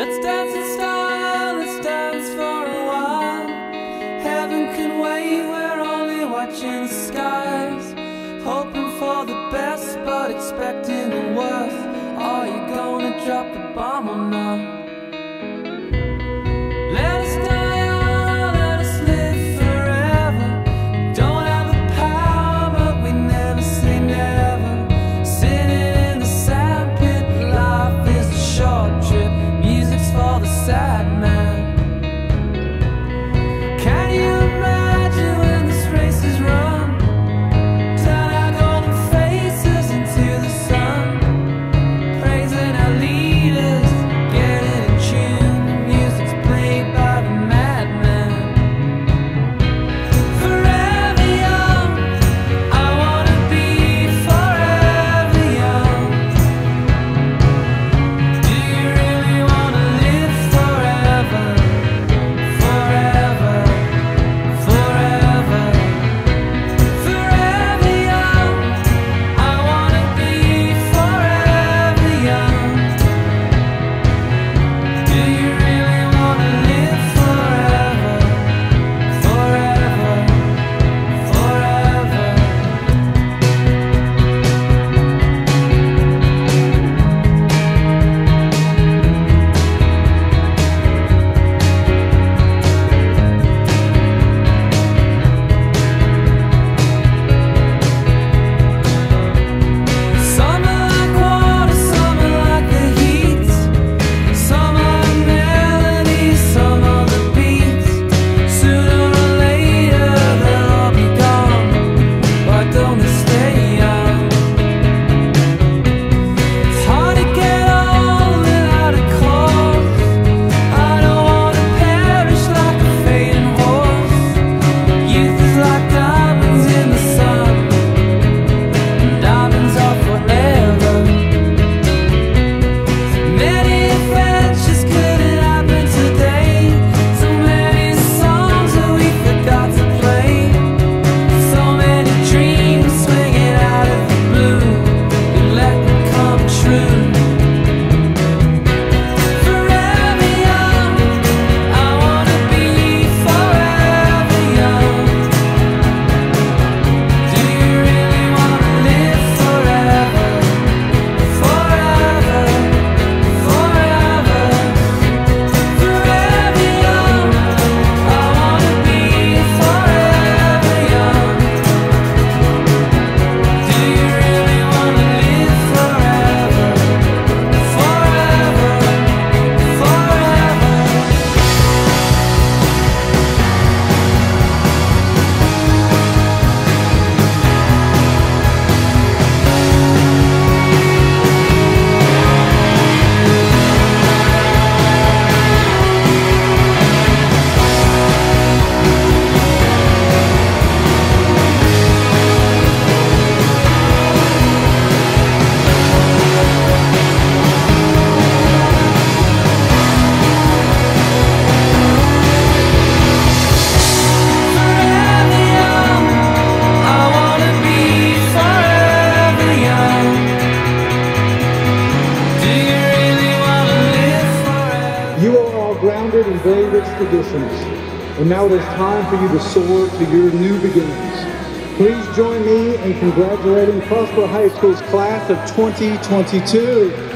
Let's dance in style, let's dance for a while. Heaven can wait, we're only watching the skies. Hoping for the best, but expecting the worst. Are you gonna drop the bomb or not? invade its traditions. And now it is time for you to soar to your new beginnings. Please join me in congratulating Prosper High School's class of 2022.